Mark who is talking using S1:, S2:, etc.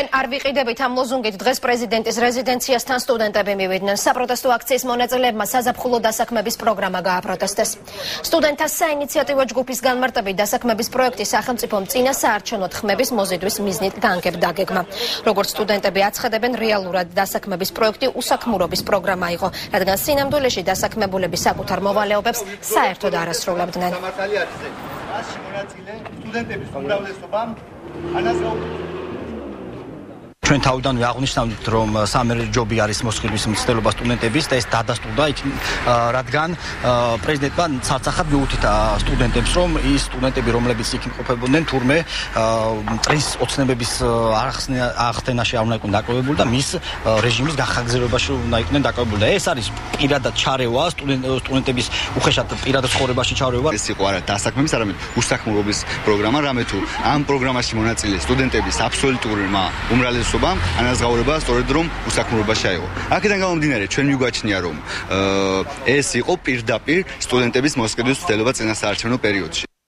S1: ჩვენ არ ვიყიდებით ამ ლოზუნგით დღეს პრეზიდენტის რეზიდენციასთან სტუდენტები მივიდნენ. საპროტესტო აქციის მონაწილეებმა საზაფხულო დასაქმების პროგრამა გააპროტესტეს. სტუდენტთა საინიციატივო ჯგუფის განმარტებით დასაქმების პროექტი სახელმწიფომ წინა საარჩევნო ხმების მოზიდვის მიზნით განგებდა გეგმა როგორც სტუდენტები აცხადებენ რეალურად დასაქმების პროექტი უსაქმურობის პროგრამა იყო რადგან სინამდვილეში დასაქმებულები საკუთარ მოვალეობებს საერთოდ არასრულებდნენ. სტუდენტების უმრავლესობამ
S2: ანაზღაურებს ჩვენ თავიდან ვაღნიშნავთ რომ სამერ ჯობი არის მოსხიბის მცდელობა სტუდენტების და ეს დადასტურდა იქ რადგან პრეზიდენტმა ცალცახად მიუთითა სტუდენტებს რომ ის სტუდენტები რომლებიც იქ იმყოფებოდნენ თურმე ტრის ოცნებების აღხსნაში არ უნდა იყვნენ დაკავებული და მის რეჟიმის გახაგზავნებაში უნდა იყვნენ დაკავებული და ეს არის პირადად ჩარევა სტუდენტების უხეშად პირადად ცხოვრებაში ჩარევა.
S3: ეს იყო არა დასაქმების არამედ უსაქმურობის პროგრამა რამე თუ ამ პროგრამაში მონაწილე სტუდენტების აბსოლუტურმა უმრავლესობამ მიღებამ ანაზღაურება სწორედ რომ უსაქმრობაში აიღო. აქედან გამომდინარე, ჩვენ მიგვაჩნია რომ ეს იყო პირდაპირ სტუდენტების მოსყიდვის ცდელობა წინასაარჩევნო პერიოდში.